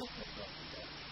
Oh, my God.